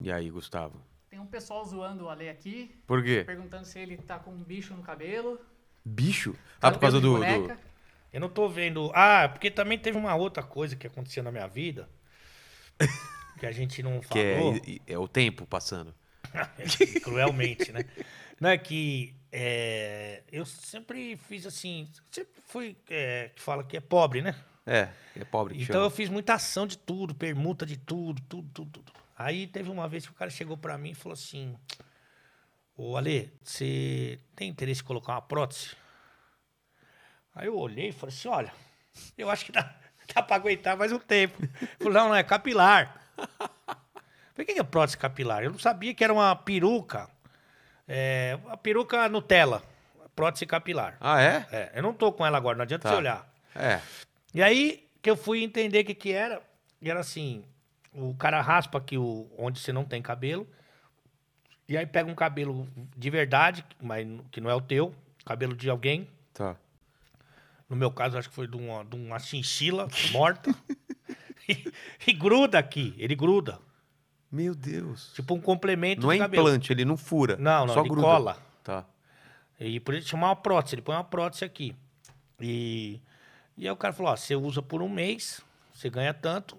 E aí, Gustavo? Tem um pessoal zoando o Ale aqui, Por quê? perguntando se ele tá com um bicho no cabelo. Bicho? Ah, por causa do. do-. Eu não tô vendo. Ah, porque também teve uma outra coisa que aconteceu na minha vida. que a gente não Que é, falou. e- e- é o tempo passando. cruelmente, né? Não é que é, eu sempre fiz assim, sempre fui é, que fala que é pobre, né? É, é pobre que Então eu chama. fiz muita ação de tudo, permuta de tudo, tudo, tudo, tudo. Aí teve uma vez que o cara chegou pra mim e falou assim: Ô Ale, você tem interesse em colocar uma prótese? Aí eu olhei e falei assim: olha, eu acho que dá, dá pra aguentar mais um tempo. Falou: não, não, é capilar. Falei, o que é prótese capilar? Eu não sabia que era uma peruca. É, uma peruca Nutella. Prótese capilar. Ah, é? É, eu não tô com ela agora, não adianta Tá. você olhar. É. E aí que eu fui entender o que, que era. E era assim: o cara raspa aqui o, onde você não tem cabelo. E aí pega um cabelo de verdade, mas que não é o teu, cabelo de alguém. Tá. No meu caso, acho que foi de uma, de uma chinchila morta. e, e gruda aqui, ele gruda. Meu Deus. Tipo um complemento Não é cabelo. implante, ele não fura. Não, não, só ele gruda. cola. Tá. E por isso chama uma prótese, ele põe uma prótese aqui. E, e aí o cara falou, ó, você usa por um mês, você ganha tanto,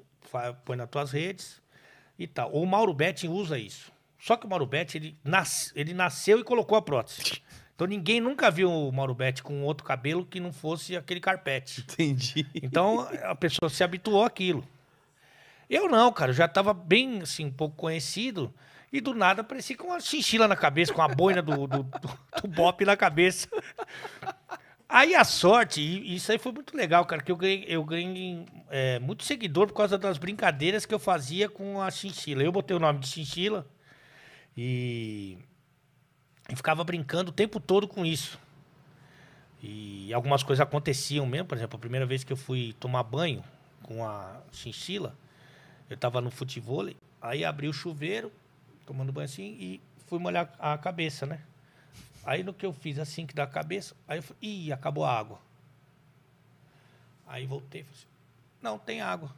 põe nas tuas redes e tal. O Mauro Betti usa isso. Só que o Mauro Betti, ele, nas, ele nasceu e colocou a prótese. Então ninguém nunca viu o Mauro Betti com outro cabelo que não fosse aquele carpete. Entendi. Então a pessoa se habituou àquilo. Eu não, cara, eu já tava bem, assim, um pouco conhecido. E do nada parecia com uma chinchila na cabeça, com a boina do, do, do, do Bop na cabeça. Aí a sorte, e isso aí foi muito legal, cara, que eu ganhei, eu ganhei é, muito seguidor por causa das brincadeiras que eu fazia com a chinchila. Eu botei o nome de chinchila e, e ficava brincando o tempo todo com isso. E algumas coisas aconteciam mesmo, por exemplo, a primeira vez que eu fui tomar banho com a chinchila, eu tava no futebol, aí abri o chuveiro, tomando banho assim, e fui molhar a cabeça, né? Aí no que eu fiz assim, que da cabeça, aí eu falei, ih, acabou a água. Aí voltei, falei assim, não, tem água.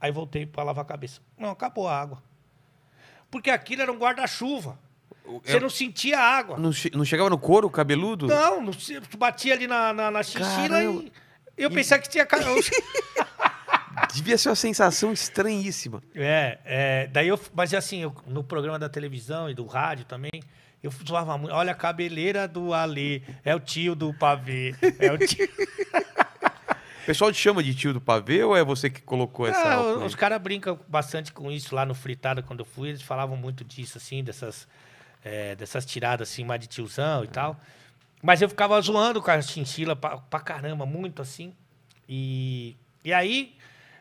Aí voltei para lavar a cabeça. Não, acabou a água. Porque aquilo era um guarda-chuva. Você Eu- não sentia água. Não, che- não chegava no couro cabeludo? Não, não se- batia ali na, na, na Caramba. e eu pensava que tinha... Devia ser uma sensação estranhíssima. É, é, daí eu, mas assim, eu- no programa da televisão e do rádio também, eu zoava muito. Olha a cabeleira do Ali, é o tio do pavê, é o tio. O pessoal te chama de tio do pavê ou é você que colocou essa Ah, os caras brincam bastante com isso lá no Fritada quando eu fui, eles falavam muito disso, assim, dessas, é, dessas tiradas assim, mais de tiozão e tal. Mas eu ficava zoando com a chinchila pra, pra caramba, muito assim. E, e aí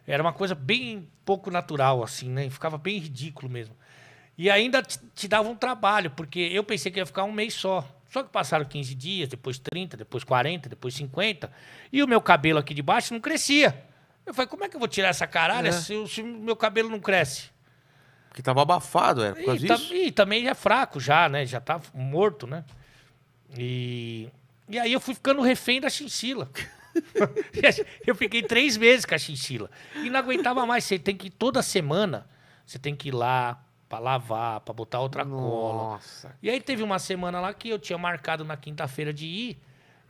era uma coisa bem pouco natural, assim, né? Ficava bem ridículo mesmo. E ainda te, te dava um trabalho, porque eu pensei que ia ficar um mês só. Só que passaram 15 dias, depois 30, depois 40, depois 50. E o meu cabelo aqui de baixo não crescia. Eu falei, como é que eu vou tirar essa caralha É. se o se meu cabelo não cresce? Porque tava abafado, era por causa E, disso? e também é fraco já, né? Já tá morto, né? E, e aí eu fui ficando refém da chinchila. eu fiquei três meses com a chinchila. E não aguentava mais. Você tem que ir toda semana, você tem que ir lá pra lavar, pra botar outra cola. Nossa. E aí teve uma semana lá que eu tinha marcado na quinta-feira de ir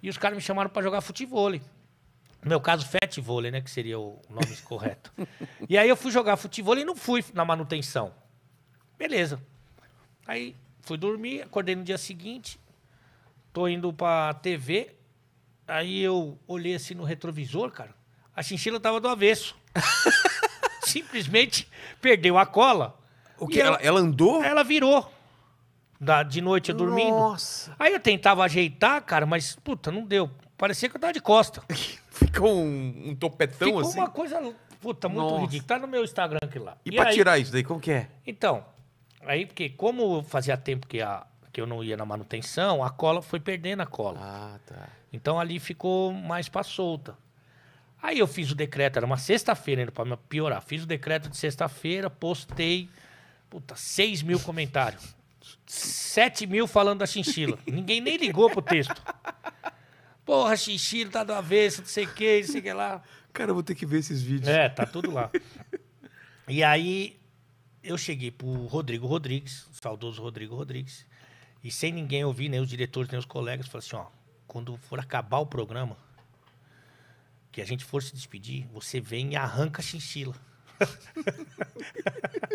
e os caras me chamaram pra jogar futebol. No meu caso, fat vôlei, né? Que seria o nome correto. E aí eu fui jogar futebol e não fui na manutenção. Beleza. Aí fui dormir, acordei no dia seguinte, tô indo pra TV, aí eu olhei assim no retrovisor, cara, a chinchila tava do avesso. Simplesmente perdeu a cola. O E que? Ela, ela andou? Ela virou. Da, de noite eu dormindo. Nossa. Aí eu tentava ajeitar, cara, mas, puta, não deu. Parecia que eu tava de costa. Ficou um, um topetão Ficou assim? uma coisa, puta, muito Nossa. ridícula. Tá no meu Instagram aqui lá. E, pra aí- tirar isso daí, como que é? Então, aí, porque como fazia tempo que, a, que eu não ia na manutenção, a cola foi perdendo a cola. Ah, tá. Então ali ficou mais pra solta. Aí eu fiz o decreto, era uma sexta-feira ainda, pra me piorar. Fiz o decreto de sexta-feira, postei, puta, 6 mil comentários. 7 mil falando da chinchila. Ninguém nem ligou pro texto. Porra, chinchila tá do avesso, não sei o que, não sei o que lá. Cara, eu vou ter que ver esses vídeos. É, tá tudo lá. E aí eu cheguei pro Rodrigo Rodrigues, saudoso Rodrigo Rodrigues, e sem ninguém ouvir, nem os diretores, nem os colegas, falei assim, ó, quando for acabar o programa, que a gente for se despedir, você vem e arranca a chinchila.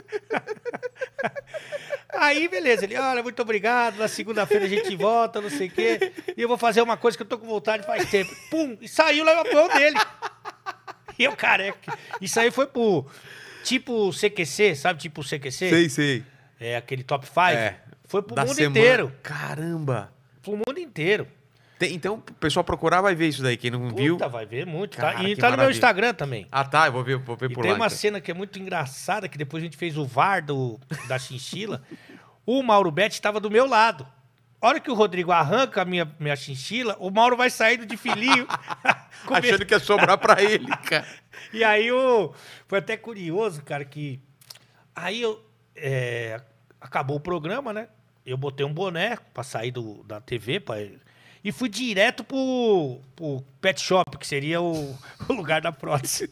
Aí, beleza, ele, olha, muito obrigado, na segunda-feira a gente volta, não sei o quê, e eu vou fazer uma coisa que eu tô com vontade faz tempo. Pum, e saiu lá o dele. E eu careca. Isso aí foi pro, tipo CQC, sabe, tipo CQC? Sei, sei. É aquele top 5. É. Foi pro mundo semana. inteiro. Caramba. Pro mundo inteiro. Tem- então, o pessoal procurar vai ver isso daí. Quem não viu. Puta, vai ver muito. tá? Cara, E que tá no meu maravilha. Instagram também. Ah, tá. Eu vou ver, vou ver E por tem lá. uma então. cena que é muito engraçada, que depois a gente fez o VAR do, da chinchila. o Mauro Betti estava do meu lado. A hora que o Rodrigo arranca a minha, minha chinchila, o Mauro vai saindo de filhinho. Achando que ia sobrar pra ele, cara. E aí o... foi até curioso, cara, que. Aí eu. é, Acabou o programa, né? Eu botei um boné pra sair do, da TV pra... e fui direto pro, pro pet shop, que seria o, o lugar da prótese.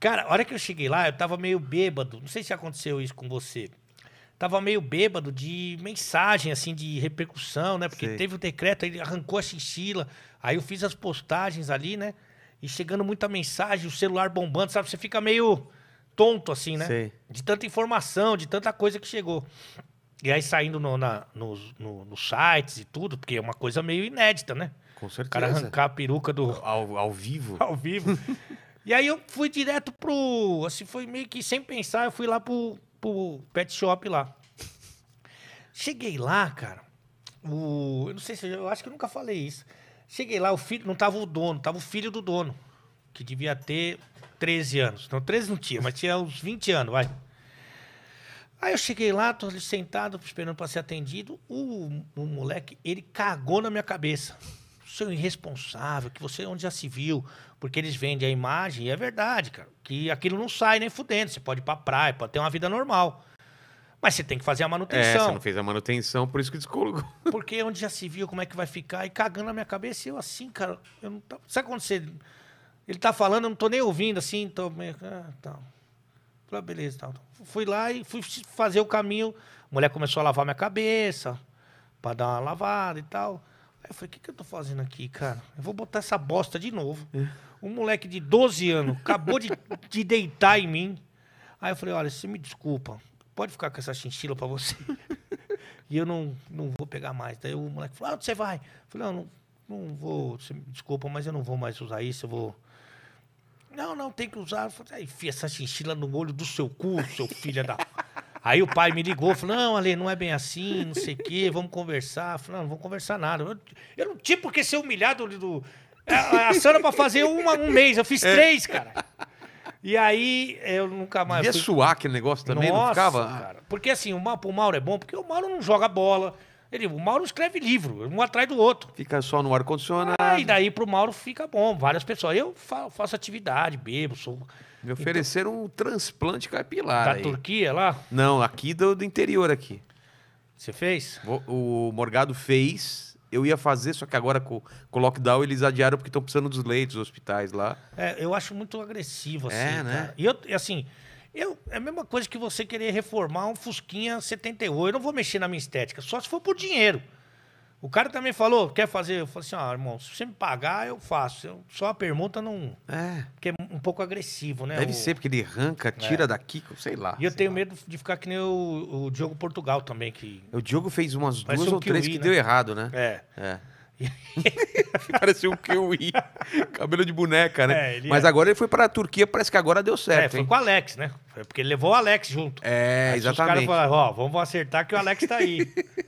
Cara, a hora que eu cheguei lá, eu tava meio bêbado. Não sei se aconteceu isso com você. Tava meio bêbado de mensagem, assim, de repercussão, né? Porque Sei. teve o decreto, ele arrancou a chinchila. Aí eu fiz as postagens ali, né? E chegando muita mensagem, o celular bombando, sabe? Você fica meio tonto, assim, né? Sei. De tanta informação, de tanta coisa que chegou. E aí saindo no, na, nos, no- nos sites e tudo, porque é uma coisa meio inédita, né? Com O certeza. cara arrancar a peruca do, Ao, ao vivo. ao vivo. e aí eu fui direto pro. Assim, foi meio que sem pensar, eu fui lá pro, pro pet shop lá. Cheguei lá, cara. O, eu não sei se eu, acho que eu nunca falei isso. Cheguei lá, o filho. Não tava o dono, tava o filho do dono. Que devia ter 13 anos. Não, 13 não tinha, mas tinha uns 20 anos, vai. Aí eu cheguei lá, tô ali sentado, esperando pra ser atendido. O, o moleque, ele cagou na minha cabeça. Seu irresponsável, que você onde já se viu. Porque eles vendem a imagem, e é verdade, cara. Que aquilo não sai nem fudendo. Você pode ir pra praia, pode ter uma vida normal. Mas você tem que fazer a É, manutenção. você não fez a manutenção, por isso que descolgou. Porque onde já se viu como é que vai ficar, e cagando na minha cabeça, eu assim, cara, eu não tava... Sabe quando você. Ele tá falando, eu não tô nem ouvindo, assim, tô meio. Ah, tá. Falei, ah, beleza, tal. Fui lá e fui fazer o caminho. A mulher começou a lavar minha cabeça, pra dar uma lavada e tal. Aí eu falei, o que, que eu tô fazendo aqui, cara? Eu vou botar essa bosta de novo. Um moleque de 12 anos acabou de, de deitar em mim. Aí eu falei, olha, você me desculpa, pode ficar com essa chinchila pra você. E eu não, não vou pegar mais. Daí o moleque falou, ah, onde você vai? Eu falei, não, não, não vou, você me desculpa, mas eu não vou mais usar isso, eu vou... Não, não, tem que usar. Eu falei, "Ah, enfia essa chinchila no olho do seu cu, seu filho da... Aí o pai me ligou, falou, não, Ale, não é bem assim, não sei o quê, vamos conversar. Eu falei, não, não vamos conversar nada. Eu, eu não tinha por que ser humilhado do... A, a Sandra pra fazer uma, um mês, eu fiz três, cara. E aí eu nunca mais... Devia fui- suar aquele negócio também, não nossa, ficava? cara. Porque assim, o pro Mauro é bom, porque o Mauro não joga bola. Ele, o Mauro escreve livro, um atrás do outro. Fica só no ar-condicionado. Ah, e daí pro Mauro fica bom. Várias pessoas. Eu fa- faço atividade, bebo, sou Me ofereceram um transplante capilar da aí. Turquia lá. Não, aqui do, do interior aqui. Você fez? Vo- O Morgado fez, eu ia fazer, só que agora com, com o lockdown eles adiaram porque estão precisando dos leitos dos hospitais lá. É, eu acho muito agressivo, assim. É, né? cara. E eu, e assim, eu, é a mesma coisa que você querer reformar um Fusquinha 78. Eu não vou mexer na minha estética, só se for por dinheiro. O cara também falou, quer fazer? Eu falei assim, ó, irmão, se você me pagar, eu faço. Eu- só a pergunta não. É, Porque é um pouco agressivo, né? deve O- ser, porque ele arranca, tira daqui, sei lá. E eu tenho lá. medo de ficar que nem o, o Diogo Portugal também, que. O Diogo fez umas Parece duas um ou três kiwi, que né? deu errado, né? É. É. Parecia um kiwi. Cabelo de boneca, né? É, Mas é. agora ele foi pra Turquia, parece que agora deu É, certo, foi hein? com o Alex, né? Foi porque ele levou o Alex junto. É, Aí Os exatamente. caras falaram, ó, vamos acertar que o Alex tá aí.